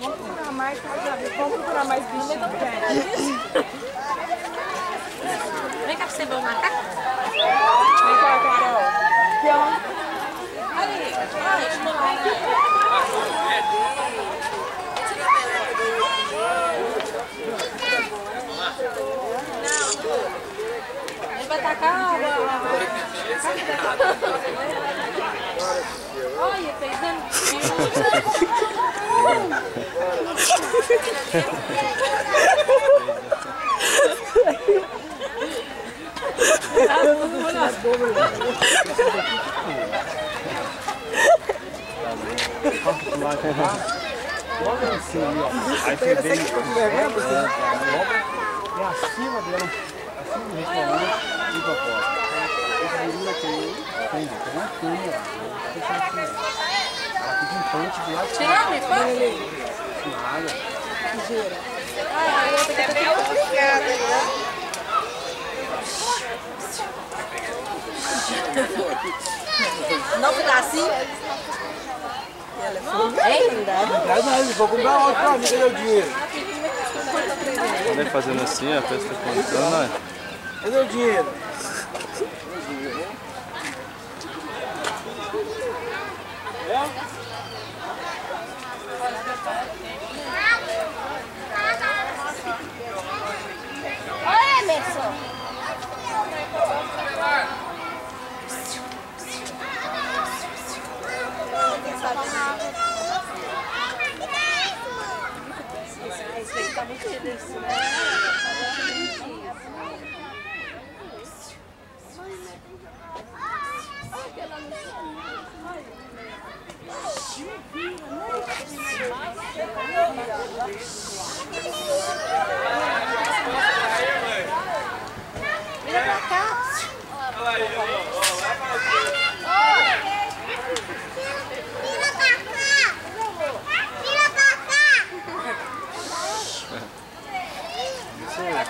Vamos procurar mais, vamos procurar mais bicho. Vem cá pra você ver o macaco. Vem cá, Carol. Aqui, ó. Ali, olha, estou Ele vai tacar Olha, pegando. Aí você vem e acima dela, acima do restaurante, e pra fora. Esse menino aqui, tem uma cama lá. Ela fica em frente do lado de Tirou, me faz? água. Não ficar assim? Traz mais, vou comprar outro pra mim, cadê o dinheiro? Olha ele fazendo assim, a festa contando, olha. Cadê o dinheiro? Olha, mentira isso, né? Vira pra cá. Olha aí, olha lá, vai